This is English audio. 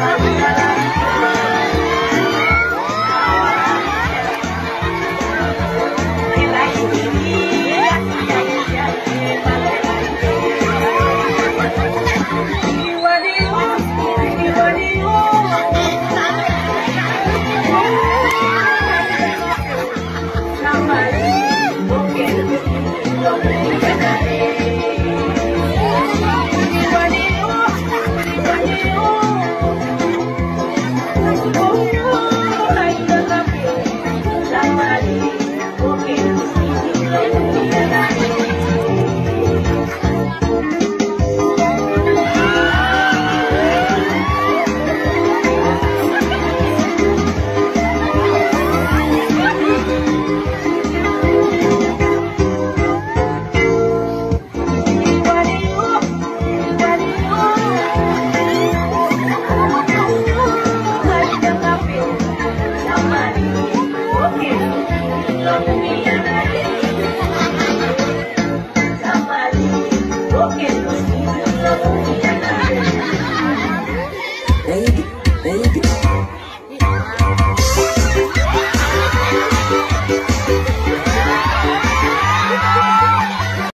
Ha? Okay.